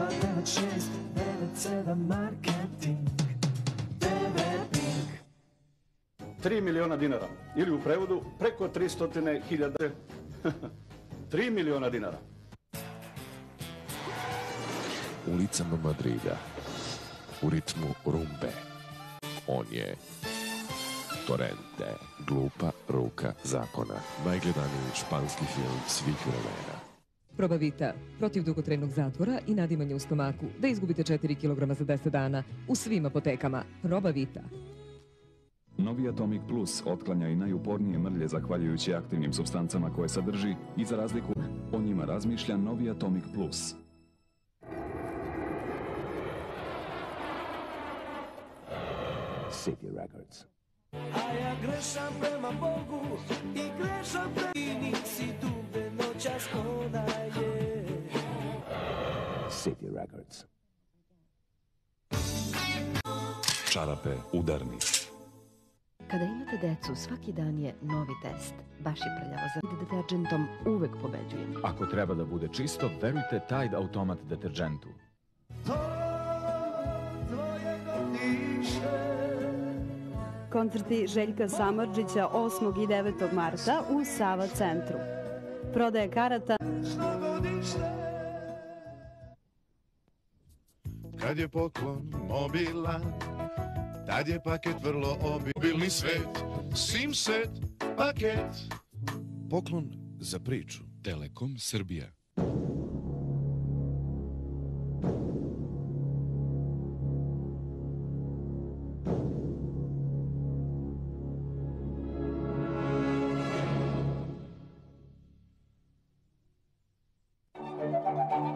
29697 marketing. TV Pink. 3 miliona dinara. Ili u prevodu preko 300 hiljada. 3 miliona dinara. ulicama Madrida, u ritmu rumbe. On je Torrente, glupa ruka zakona, najgledaniji španski film svih vremena. Probavita, protiv dugotrajnog zatvora i nadimanja u stomaku, da izgubite 4 kg za 10 dana u svim apotekama. Probavita. Novi Atomic Plus otklanja i najupornije mrlje zahvaljujući aktivnim substancama koje sadrži i za razliku o njima razmišlja Novi Atomic Plus. City Records. A ja grešam prema Bogu i grešam prema i nisi dupe noćas. City Records. Čarape udarni. Kada imate decu, svaki dan je novi test. Baš je prljavo za deterđentom uvek pobeđujem. Ako treba da bude čisto, verujte Tide Automat deterđentu. Koncerti Željka Samardžića 8. i 9. marta u Sava centru. Prodaje karata Što Kad je poklon mobilan, tad je paket vrlo obilni svet. Simset paket. Poklon za priču. Telekom Srbija. Tihos.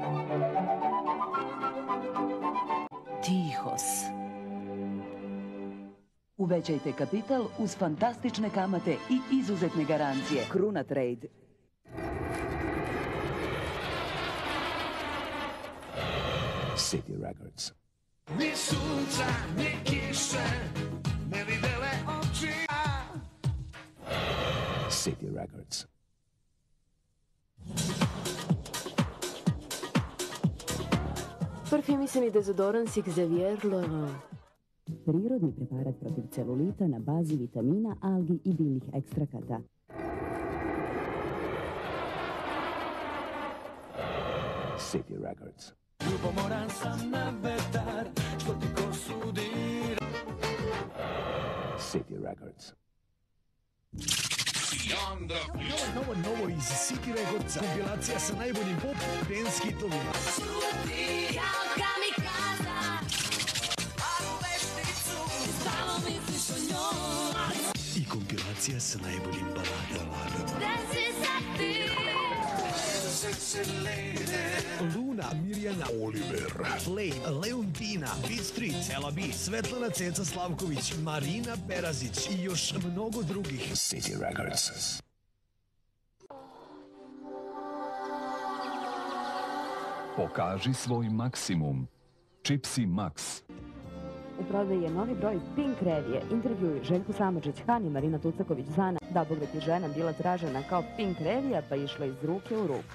Uvećajte kapital uz fantastične kamate i izuzetne garancije. Kruna Trade. City Records. Ni sunca, ni kiše, ne videle oči. City Records. Parfjumisani dezodorans Xavier Laurent. Prirodni preparat protiv celulita na bazi vitamina, algi i biljnih ekstrakata. City Records. Ljubomoran sam na vetar, što ti kosu dira. City Records. Novo, novo, novo iz City Recordsa. Kompilacija sa najboljim pop dance hitovima. I sa najboljim baladama. Luna, Mirjana, Oliver, Flame, Leontina, Beat Street, Ela B, Svetlana Ceca Slavković, Marina Perazić i još mnogo drugih. City Records. Pokaži svoj maksimum. Čipsi Max. U prodaji je novi broj Pink Revije. Intervjuj Željko Samardžić, Hani, Marina Tucaković, Zana. Da, Bogdat je žena bila tražena kao Pink Revija, pa išla iz ruke u ruku.